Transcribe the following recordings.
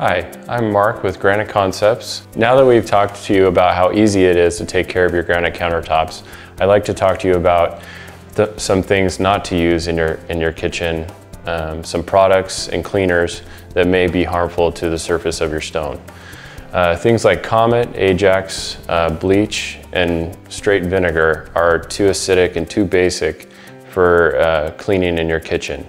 Hi, I'm Mark with Granite Concepts. Now that we've talked to you about how easy it is to take care of your granite countertops, I'd like to talk to you about the, some things not to use in your, in your kitchen, um, some products and cleaners that may be harmful to the surface of your stone. Uh, things like Comet, Ajax, uh, bleach, and straight vinegar are too acidic and too basic for uh, cleaning in your kitchen.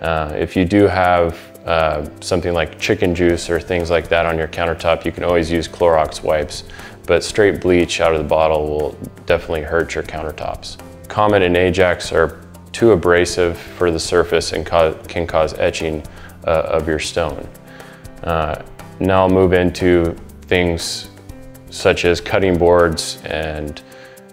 Uh, if you do have uh, something like chicken juice or things like that on your countertop, you can always use Clorox wipes, but straight bleach out of the bottle will definitely hurt your countertops. Comet and Ajax are too abrasive for the surface and ca can cause etching uh, of your stone. Now I'll move into things such as cutting boards and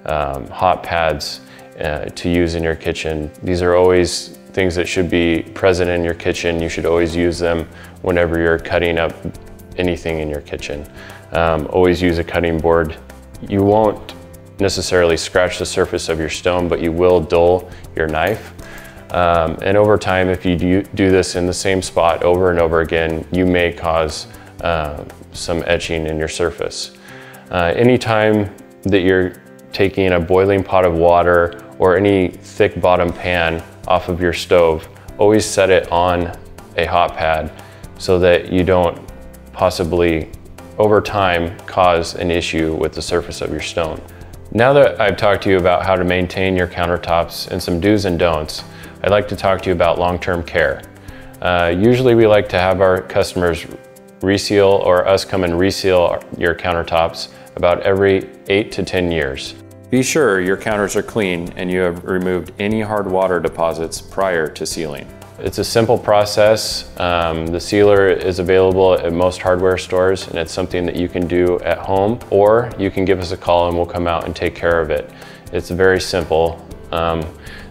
um, hot pads uh, to use in your kitchen. These are always things that should be present in your kitchen. You should always use them whenever you're cutting up anything in your kitchen. Um, always use a cutting board. You won't necessarily scratch the surface of your stone, but you will dull your knife. Um, and over time, if you do, do this in the same spot over and over again, you may cause uh, some etching in your surface. Uh, anytime that you're taking a boiling pot of water or any thick bottom pan off of your stove, always set it on a hot pad so that you don't possibly over time cause an issue with the surface of your stone. Now that I've talked to you about how to maintain your countertops and some do's and don'ts, I'd like to talk to you about long-term care. Uh, usually we like to have our customers reseal or us come and reseal your countertops about every 8 to 10 years. Be sure your counters are clean and you have removed any hard water deposits prior to sealing. It's a simple process. Um, the sealer is available at most hardware stores and it's something that you can do at home or you can give us a call and we'll come out and take care of it. It's very simple. Um,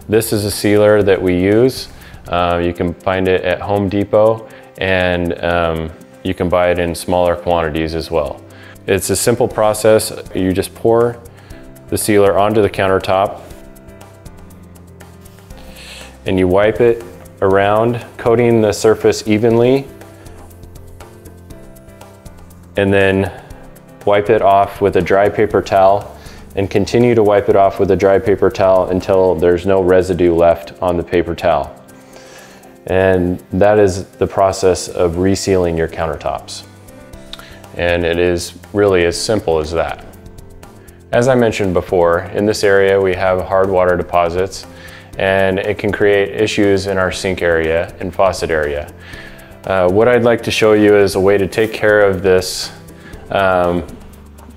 this is a sealer that we use. Uh, you can find it at Home Depot and um, you can buy it in smaller quantities as well. It's a simple process. You just pour the sealer onto the countertop and you wipe it around, coating the surface evenly and then wipe it off with a dry paper towel and continue to wipe it off with a dry paper towel until there's no residue left on the paper towel. And that is the process of resealing your countertops. And it is really as simple as that. As I mentioned before, in this area we have hard water deposits and it can create issues in our sink area and faucet area. Uh, what I'd like to show you is a way to take care of this, um,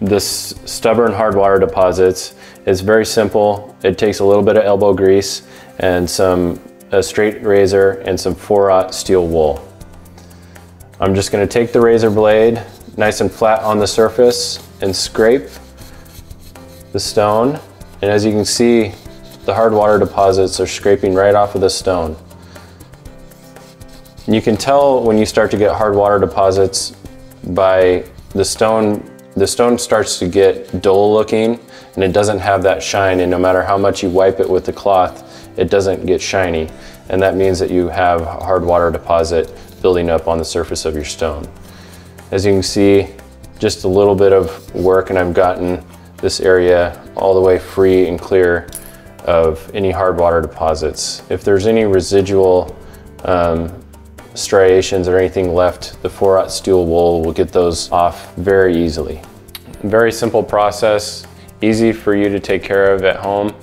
this stubborn hard water deposits. It's very simple. It takes a little bit of elbow grease and some a straight razor, and some 4-aught steel wool. I'm just gonna take the razor blade, nice and flat on the surface, and scrape the stone. And as you can see, the hard water deposits are scraping right off of the stone. And you can tell when you start to get hard water deposits by the stone, the stone starts to get dull looking and it doesn't have that shine and no matter how much you wipe it with the cloth, it doesn't get shiny. And that means that you have hard water deposit building up on the surface of your stone. As you can see, just a little bit of work and I've gotten this area all the way free and clear of any hard water deposits. If there's any residual um, striations or anything left, the 4-aught steel wool will get those off very easily. Very simple process, easy for you to take care of at home.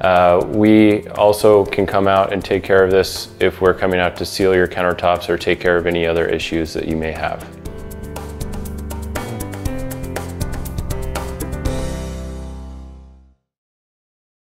Uh, we also can come out and take care of this if we're coming out to seal your countertops or take care of any other issues that you may have.